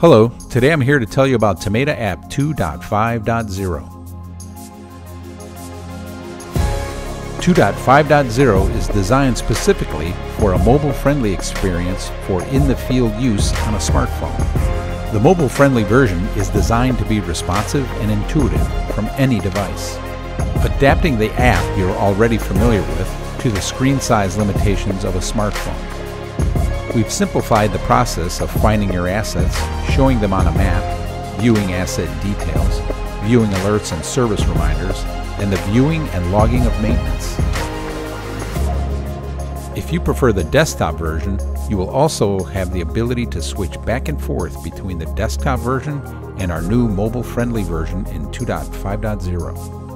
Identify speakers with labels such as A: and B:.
A: Hello, today I'm here to tell you about Temeda App 2.5.0. 2.5.0 is designed specifically for a mobile-friendly experience for in-the-field use on a smartphone. The mobile-friendly version is designed to be responsive and intuitive from any device, adapting the app you're already familiar with to the screen size limitations of a smartphone. We've simplified the process of finding your assets, showing them on a map, viewing asset details, viewing alerts and service reminders, and the viewing and logging of maintenance. If you prefer the desktop version, you will also have the ability to switch back and forth between the desktop version and our new mobile-friendly version in 2.5.0.